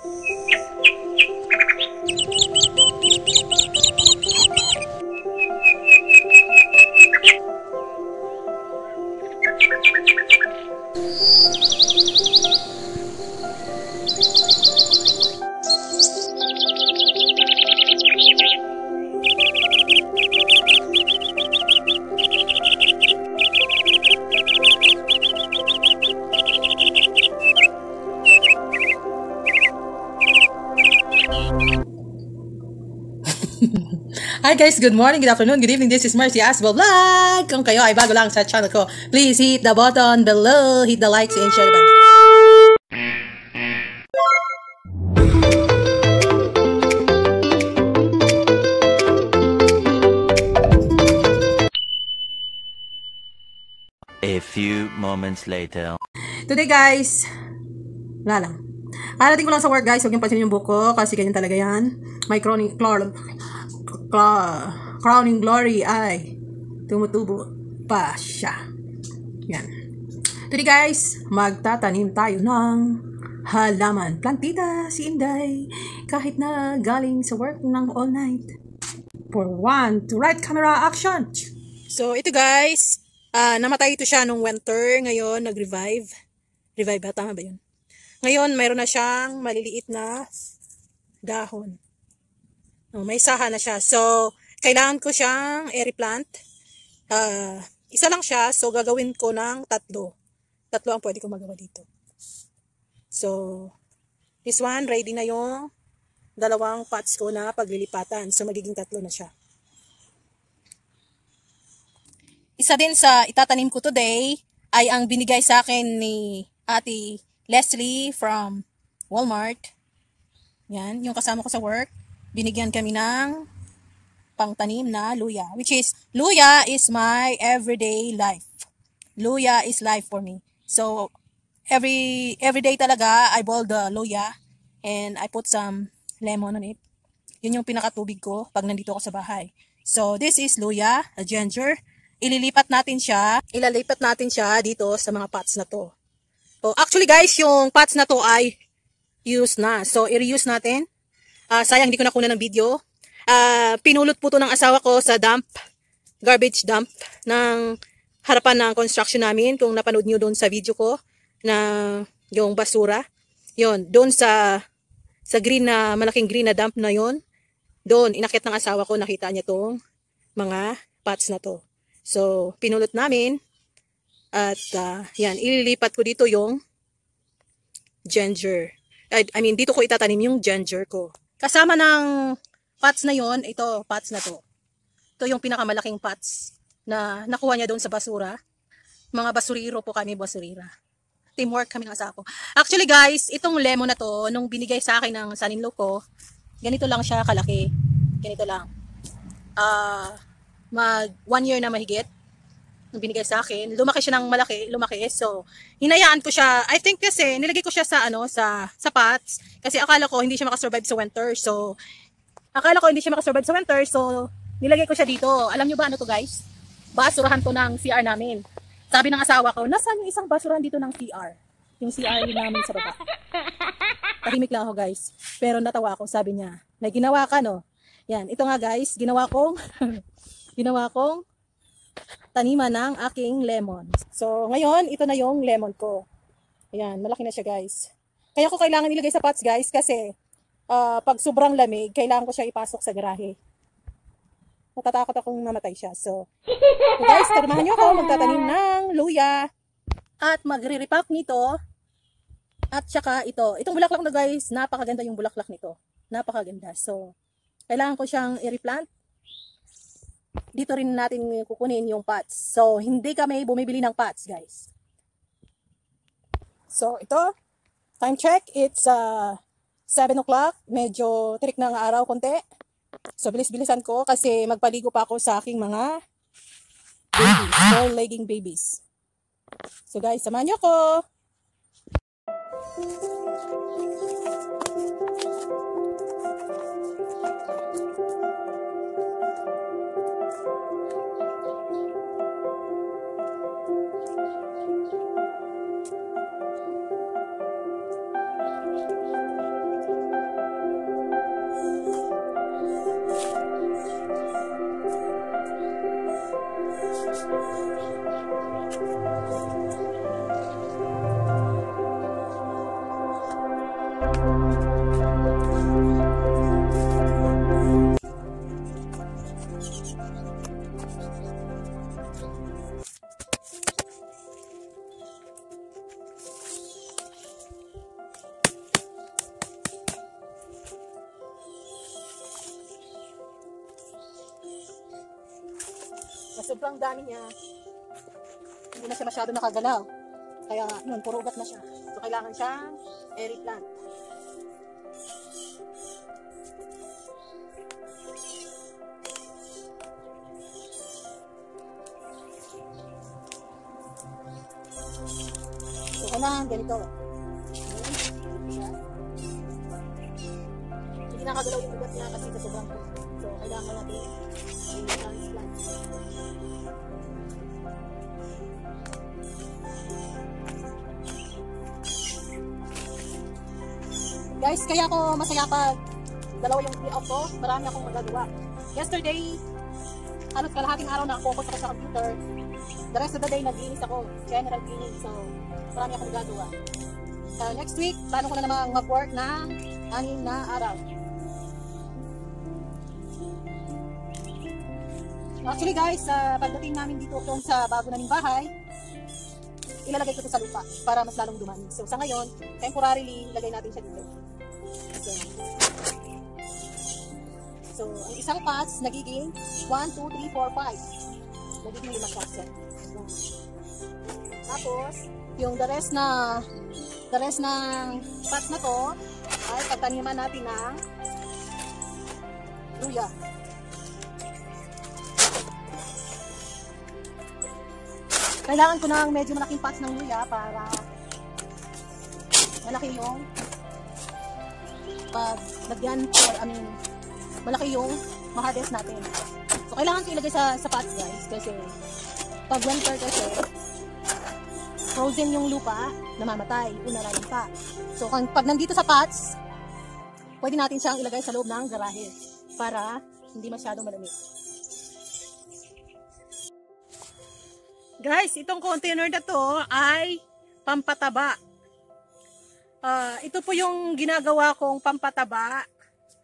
Thank you. Hi guys, good morning, good afternoon, good evening. This is Mercy Asbel Vlog. Kung kayo ay bago lang sa channel ko, please hit the button below, hit the likes and share the button. A few moments later. Today guys, wala lang. Karating ko lang sa work guys, huwag niyong pansinin yung buko kasi ganyan talaga yan. My crowning, clor, clor, crowning glory ay tumutubo pa siya. Yan. Today guys, magtatanim tayo ng halaman. Plantita si Inday kahit na galing sa work ng all night. For one, to right camera action! So ito guys, ah namatay ito siya nung winter. Ngayon, nag-revive. Revive ba? Tama ba yun? Ngayon, mayroon na siyang maliliit na dahon. Oh, may saha na siya. So, kailangan ko siyang i-replant. Ah, isa lang siya, so gagawin ko ng tatlo. Tatlo ang pwede ko magawa dito. So, this one, ready na yung dalawang pots ko na paglilipatan. So, magiging tatlo na siya. Isa din sa itatanim ko today ay ang binigay sa akin ni Ate Leslie from Walmart. Yan, yung kasama ko sa work. Binigyan kami ng pangtanim na luya. Which is, luya is my everyday life. Luya is life for me. So, every every day talaga, I boil the luya and I put some lemon on it. Yun yung pinakatubig ko pag nandito ako sa bahay. So, this is luya, a ginger. Ililipat natin siya. Ilalipat natin siya dito sa mga pots na to. So, actually guys, yung pots na to ay used na. So, i-reuse natin. Ah, sayang hindi ko nakuna ng video. Ah, pinulot po to ng asawa ko sa dump, garbage dump ng harapan ng construction namin. Kung napanood nyo doon sa video ko na yung basura. Yon, doon sa sa green na malaking green na dump na yon. Doon inakit ng asawa ko nakita niya tong mga pots na to. So, pinulot namin at ah, yan, ililipat ko dito yung ginger. I, I mean, dito ko itatanim yung ginger ko. Kasama ng pots na yon, ito, pots na to. Ito yung pinakamalaking pots na nakuha niya doon sa basura. Mga basuriro po kami, basurira. Teamwork kami ng asawa ko. Actually guys, itong lemon na to, nung binigay sa akin ng saninlo ko, ganito lang siya kalaki. Ganito lang. Ah, mag one year na mahigit binigay sa akin. Lumaki siya ng malaki, lumaki. So, hinayaan ko siya. I think kasi nilagay ko siya sa ano, sa sa pots kasi akala ko hindi siya makasurvive sa winter. So, akala ko hindi siya makasurvive sa winter. So, nilagay ko siya dito. Alam niyo ba ano to, guys? Basurahan to ng CR namin. Sabi ng asawa ko, nasaan yung isang basurahan dito ng CR? Yung CR namin sa baba. Tahimik lang ako, guys. Pero natawa ako, sabi niya, may ginawa ka, no? Yan, ito nga, guys, ginawa kong ginawa kong taniman ng aking lemon. So, ngayon, ito na yung lemon ko. Ayan, malaki na siya, guys. Kaya ko kailangan ilagay sa pots, guys, kasi ah, pag sobrang lamig, kailangan ko siya ipasok sa garahe. Natatakot akong namatay siya. So, so guys, tarmahan nyo ako magtatanim ng luya at magre-repack nito at saka ito. Itong bulaklak na guys, napakaganda yung bulaklak nito. Napakaganda. So, kailangan ko siyang i-replant dito rin natin kukunin yung pots. So, hindi kami bumibili ng pots, guys. So, ito, time check, it's uh, 7 o'clock. Medyo tirik ang araw konti. So, bilis-bilisan ko kasi magpaligo pa ako sa aking mga babies, small legging babies. So, guys, samahan niyo ko. Sa sobrang dami niya, hindi na siya masyado nakagalaw. Kaya, yun, puro ugat na siya. So, kailangan siyang airy plant. So, kailangan ganito. Hindi nakagalaw yung ugat niya kasi sobrang. So, kailangan natin transplant. Guys, kaya ako masaya pag dalawa yung day off ko. Marami akong magagawa. Yesterday, halos kalahating araw na focus ako sa computer. The rest of the day, nag-inis ako. General cleaning. So, marami akong magagawa. Uh, next week, plano ko na namang mag-work ng anim na araw. Actually guys, sa pagdating namin dito doon sa bago naming bahay, ilalagay ko ito sa lupa para mas lalong dumami. So sa ngayon, temporarily, ilagay natin siya dito. So, ang isang pots nagiging 1, 2, 3, 4, 5. Nagiging lima siya. So, tapos, yung the rest na the rest ng pots na to ay pagtaniman natin ng luya. Kailangan ko ng medyo malaking pots ng luya para malaki yung pag lagyan or I mean malaki yung ma-harvest natin. So kailangan ilagay sa, sa pots guys kasi pag winter kasi frozen yung lupa, namamatay, unaralan pa. So pag nandito sa pots, pwede natin siyang ilagay sa loob ng garahe para hindi masyadong malamig. Guys, itong container na to ay pampataba. Ah, ito po yung ginagawa kong pampataba.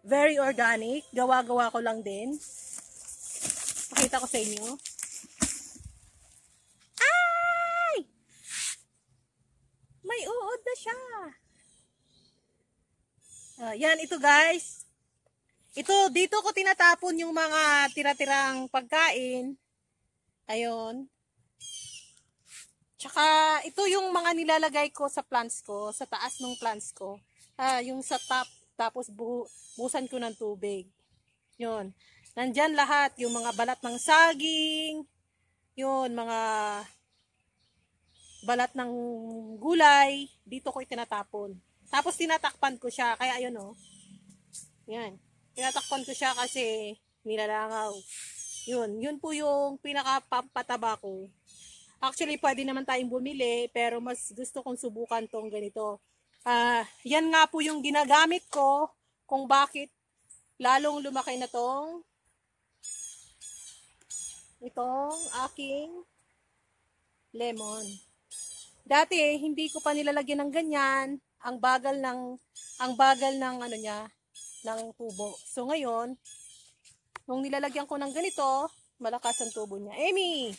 Very organic. Gawa-gawa ko lang din. Pakita ko sa inyo. Ay! May uod na siya. Ah, yan, ito guys. Ito, dito ko tinatapon yung mga tira-tirang pagkain. Ayun. Tsaka, ito yung mga nilalagay ko sa plants ko, sa taas ng plants ko. Ah, yung sa top, tapos bu busan ko ng tubig. Yun. Nandyan lahat, yung mga balat ng saging, yun, mga balat ng gulay, dito ko itinatapon. Tapos tinatakpan ko siya, kaya yun oh. Yan. Tinatakpan ko siya kasi nilalangaw. Yun, yun po yung pinakapampataba ko. Actually, pwede naman tayong bumili, pero mas gusto kong subukan tong ganito. Ah, yan nga po yung ginagamit ko kung bakit lalong lumaki na tong itong aking lemon. Dati, hindi ko pa nilalagyan ng ganyan. Ang bagal ng, ang bagal ng ano niya, ng tubo. So, ngayon, nung nilalagyan ko ng ganito, malakas ang tubo niya. Amy!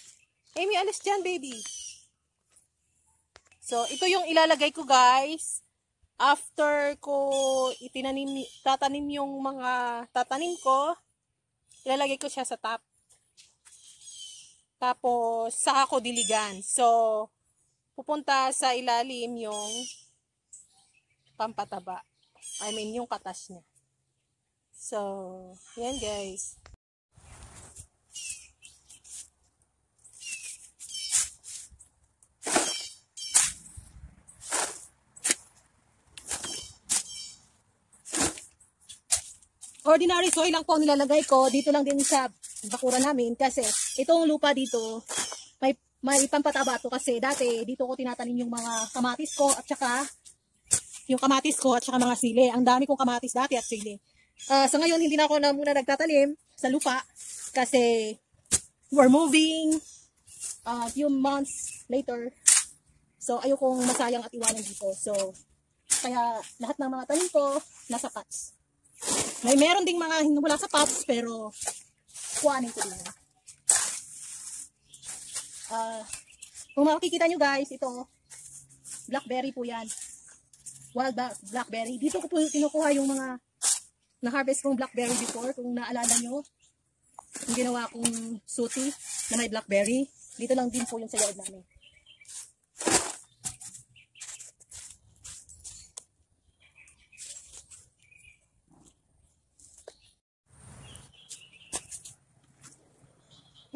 Amy, alis dyan, baby. So, ito yung ilalagay ko, guys. After ko itinanim, tatanim yung mga tatanim ko, ilalagay ko siya sa top. Tapos, saka ko diligan. So, pupunta sa ilalim yung pampataba. I mean, yung katas niya. So, yan guys. Ordinary soil lang po ang nilalagay ko. Dito lang din sa bakura namin kasi itong lupa dito may may pampataba to kasi dati dito ko tinatanim yung mga kamatis ko at saka yung kamatis ko at saka mga sili. Ang dami kong kamatis dati at sili. Uh, sa ngayon, hindi na ako na muna nagtatanim sa lupa kasi we're moving a uh, few months later. So, ayokong masayang at iwanan dito. So, kaya lahat ng mga tanim ko nasa pots. May meron ding mga wala sa pots pero kuhanin ko din. Uh, kung makikita nyo guys, ito blackberry po yan wild blackberry. Dito ko po kinukuha yung mga na-harvest kong blackberry before, kung naalala nyo. yung ginawa kong suti na may blackberry. Dito lang din po yung sa yard namin.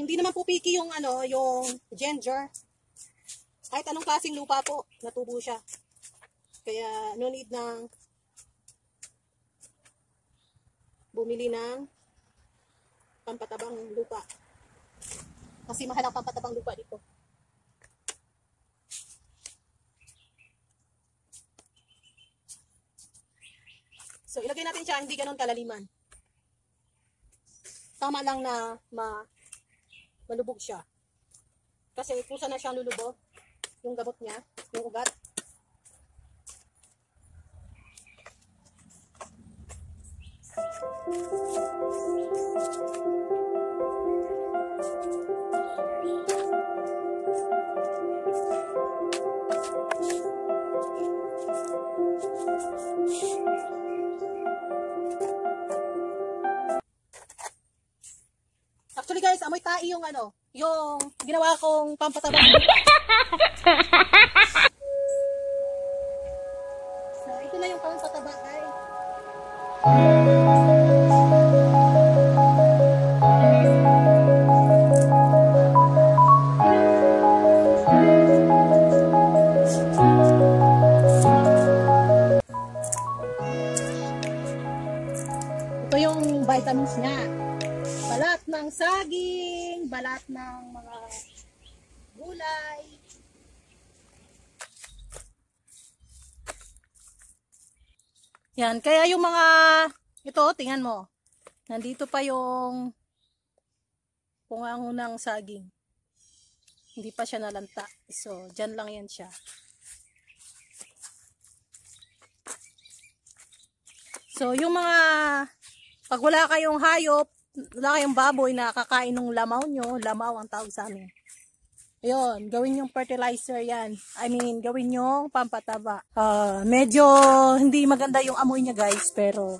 Hindi naman po picky yung ano, yung ginger. Kahit anong klaseng lupa po, natubo siya. Kaya no need ng bumili ng pampatabang lupa. Kasi mahal ang pampatabang lupa dito. So, ilagay natin siya, hindi ganun kalaliman. Tama lang na ma malubog siya. Kasi kusa na siyang lulubog, yung gamot niya, yung ugat. Actually yung ano, yung ginawa kong pampatabang balat ng mga gulay. Yan, kaya yung mga, ito, tingnan mo. Nandito pa yung pungangunang saging. Hindi pa siya nalanta. So, dyan lang yan siya. So, yung mga, pag wala kayong hayop, wala kayong baboy na kakain ng lamaw nyo, lamaw ang tawag sa amin. Ayun, gawin yung fertilizer yan. I mean, gawin yung pampataba. Ah, medyo hindi maganda yung amoy niya guys, pero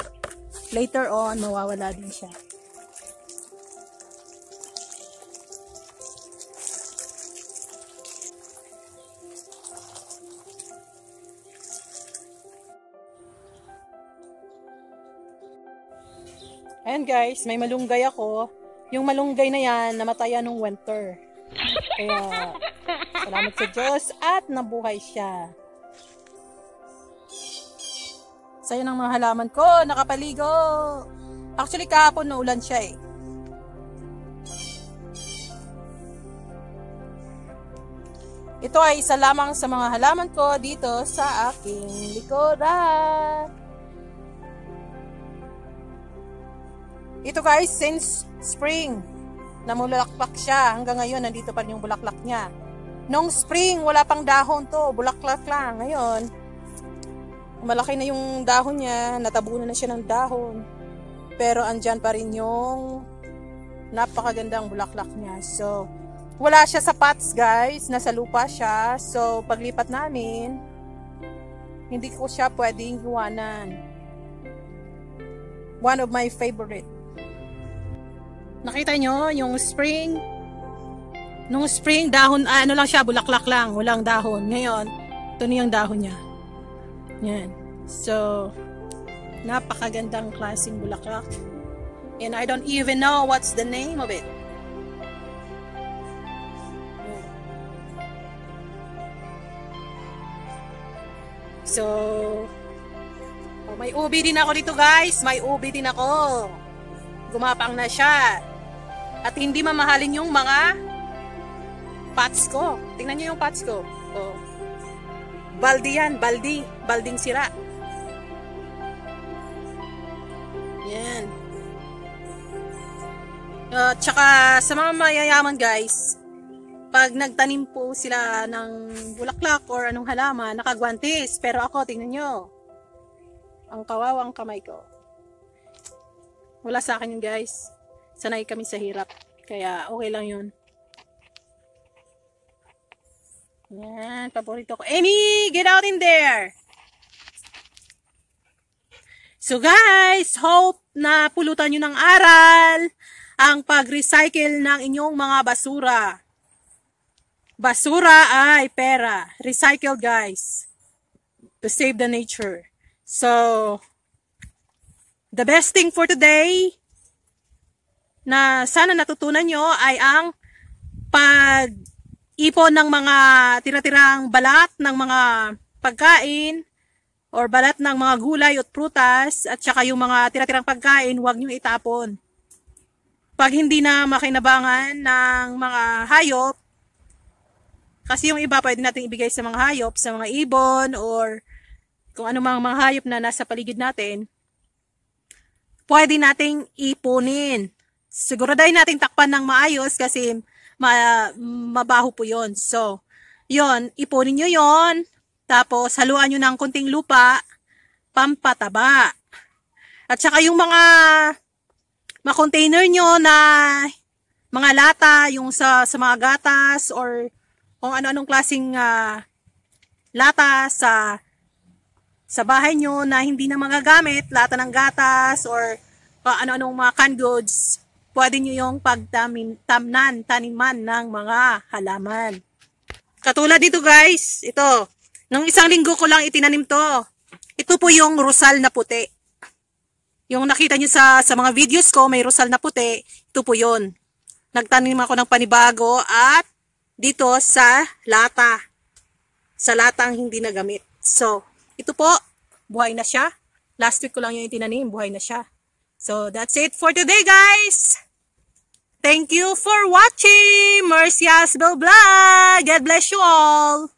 later on, mawawala din siya. Ayan guys, may malunggay ako. Yung malunggay na yan, namatayan nung winter. Kaya, salamat sa Diyos at nabuhay siya. Sayo ng mga halaman ko, nakapaligo. Actually, kahapon na ulan siya eh. Ito ay isa lamang sa mga halaman ko dito sa aking likodan. Ito guys, since spring, namulakpak siya. Hanggang ngayon, nandito pa rin yung bulaklak niya. Nung spring, wala pang dahon to. Bulaklak lang. Ngayon, malaki na yung dahon niya. Natabunan na siya ng dahon. Pero andyan pa rin yung napakagandang bulaklak niya. So, wala siya sa pots guys. Nasa lupa siya. So, paglipat namin, hindi ko siya pwedeng iwanan. One of my favorite. Nakita nyo yung spring? Nung spring, dahon, ah, ano lang siya, bulaklak lang, walang dahon. Ngayon, ito na yung dahon niya. Yan. So, napakagandang klaseng bulaklak. And I don't even know what's the name of it. So, oh, may ubi din ako dito guys. May ubi din ako. Gumapang na siya. At hindi mamahalin yung mga pots ko. Tingnan nyo yung pots ko. Oh. Baldi yan, baldi. Balding sira. Yan. At saka sa mga mayayaman guys, pag nagtanim po sila ng bulaklak or anong halaman, nakagwantis. Pero ako, tingnan nyo. Ang kawawang kamay ko. Wala sa akin yun guys. Sanay kami sa hirap. Kaya okay lang yun. Yan, paborito ko. Amy, get out in there! So guys, hope na pulutan nyo ng aral ang pag-recycle ng inyong mga basura. Basura ay pera. Recycle guys. To save the nature. So, the best thing for today na sana natutunan nyo ay ang pag-ipon ng mga tira-tirang balat ng mga pagkain or balat ng mga gulay at prutas at saka yung mga tira-tirang pagkain, huwag nyo itapon. Pag hindi na makinabangan ng mga hayop, kasi yung iba pwede natin ibigay sa mga hayop, sa mga ibon or kung ano mga mga hayop na nasa paligid natin, pwede nating ipunin. Siguraduhin natin takpan ng maayos kasi ma mabaho po yon So, yon ipunin nyo yon tapos, haluan nyo ng kunting lupa, pampataba. At saka yung mga ma-container nyo na mga lata, yung sa, sa mga gatas or kung ano-anong klaseng uh, lata sa sa bahay nyo na hindi na magagamit, lata ng gatas or uh, ano-anong mga canned goods, pwede nyo yung pagtamnan, taniman ng mga halaman. Katulad dito guys, ito, Nung isang linggo ko lang itinanim to. Ito po yung rosal na puti. Yung nakita nyo sa, sa mga videos ko, may rosal na puti. Ito po yun. Nagtanim ako ng panibago at dito sa lata. Sa latang hindi nagamit. So, ito po, buhay na siya. Last week ko lang yung itinanim, buhay na siya. So, that's it for today, guys! Thank you for watching Mercia's Bell Vlog! God bless you all!